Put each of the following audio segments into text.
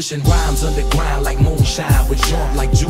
Pushing rhymes underground like moonshine. With jump like juke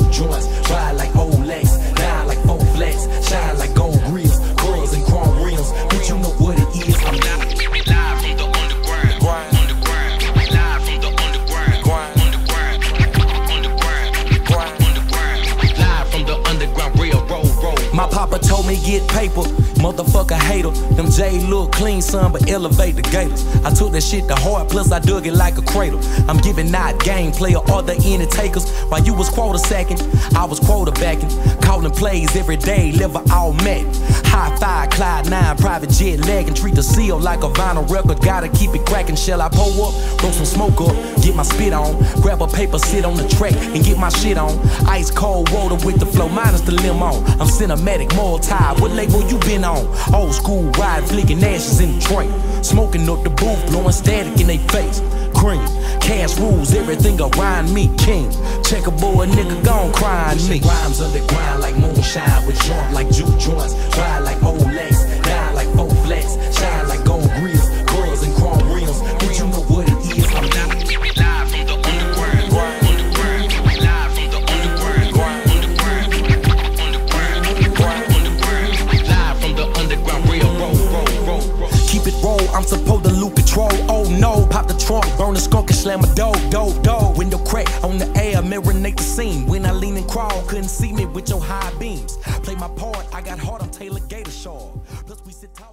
told me get paper, motherfucker hater. Them J look clean, son, but elevate the gators. I took that shit to heart, plus I dug it like a cradle. I'm giving out game player or the any takers. While you was quarter second, I was quarterbacking. Calling plays every day, liver all met. High five, Clyde 9, private jet leg, and treat the seal like a vinyl record. Gotta keep it cracking. Shall I pull up? Roll some smoke up, get my spit on. Grab a paper, sit on the track, and get my shit on. Ice cold water with the flow, minus the limo. I'm cinematic, multi. What label you been on? Old school ride, flicking ashes in the train. Smoking up the booth, blowing static in they face. Cream, cash rules, everything around me. King, checkerboard nigga gon' cry on me. Rhymes underground like moonshine with jump like juke joints. I'm supposed to lose control. Oh no, pop the trunk, burn the skunk and slam a dough, dough, dough. Window crack on the air, marinate the scene. When I lean and crawl, couldn't see me with your high beams. Play my part, I got heart, I'm Taylor Gator Shaw. Plus we sit tall.